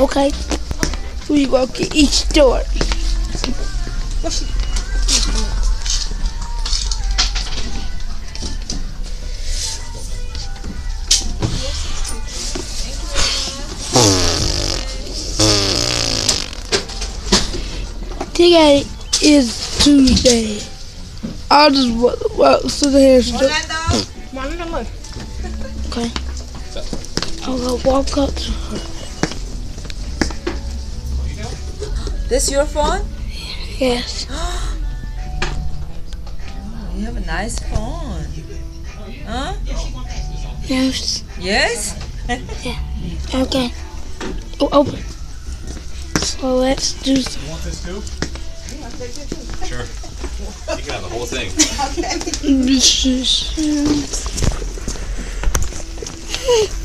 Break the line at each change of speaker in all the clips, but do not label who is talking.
Okay. We walk in each door. Today is Tuesday. I'll just walk, walk to the hair store. Okay. I'll go walk up to her.
This your phone?
Yes.
Oh, you have a nice phone. Huh?
Yes.
Yes?
Okay. Oh, open. So let's do some.
Want this too? Sure. You can have the whole thing.
Oh,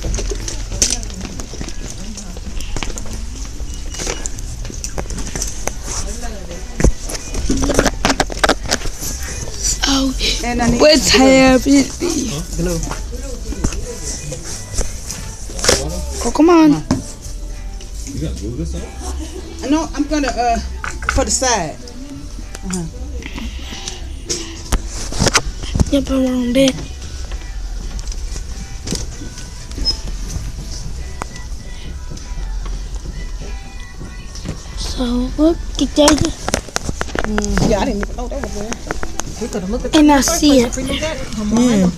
And I need
what time is. Oh, come on.
You gotta glue this up?
I know I'm gonna uh for the side.
Yep, I'm on bed. So, look, get that.
Yeah, I didn't even know that was there. We could have looked at
And I see it.
Yeah.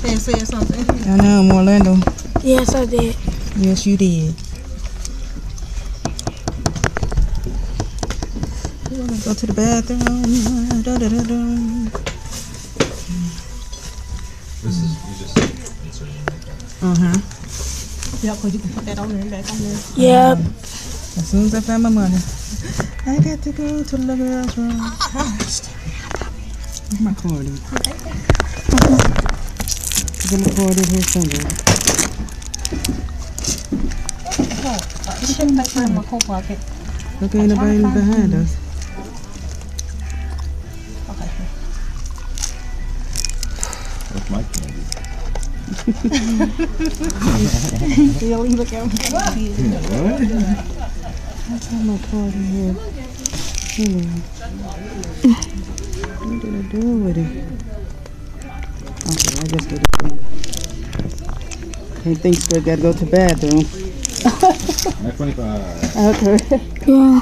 They said something. I know, I'm Marlando.
Yes, I did.
Yes, you did. We wanna Go to the bathroom. Da, da, da, da.
This is, you just insert it like that.
Uh huh.
Yeah, because you can put that on there and back on there.
Yep.
As soon as I find my money, I got to go to the girls' room. Where's my card? at? Put my card in here somewhere.
You should make in my coat pocket.
Look, ain't nobody behind us.
Okay.
What's my candy?
You leave it there.
I put my card in here. Hmm. What did I do with it? Okay, I just did it. Can't think straight. Gotta go to the bathroom.
My 25.
Okay.
Yeah.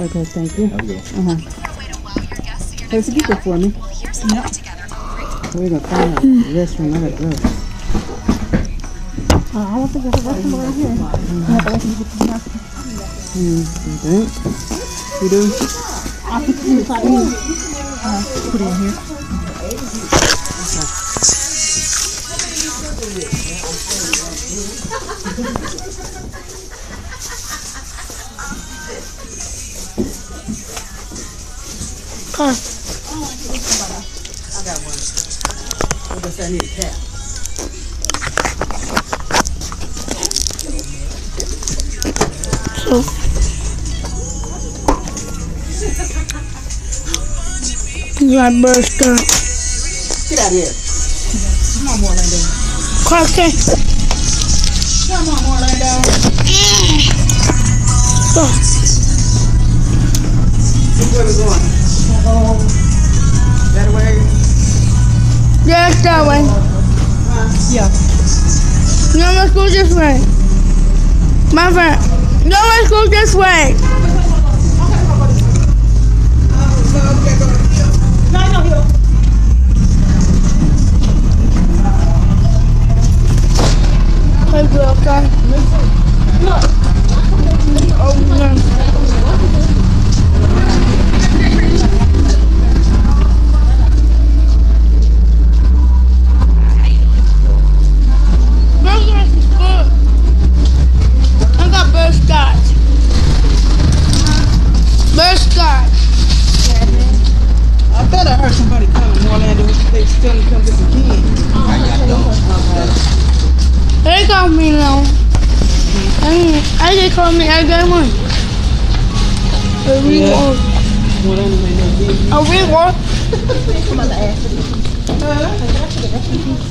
Okay, thank you.
There we go.
Uh-huh. Place a keep it for me. We're gonna find a restroom. I gotta go.
Uh, I don't think there's a restroom around here. You have to wait till you get to the house.
Hmm, you think? You do?
I think you inside room. Uh, put it in here.
Come.
I guess I need a tap.
So. My birthday.
Get out of here. Come on, Marlando.
Okay.
Come on, Marlando.
So,
Where we going? That way?
yeah, it's that way.
Yeah.
No, let's go this way. My friend. No, let's go this way. I, I just call me I got money. A reward.
Orlando may not be.
A reward.
I'm about to ask.